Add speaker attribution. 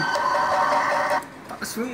Speaker 1: That's smooth.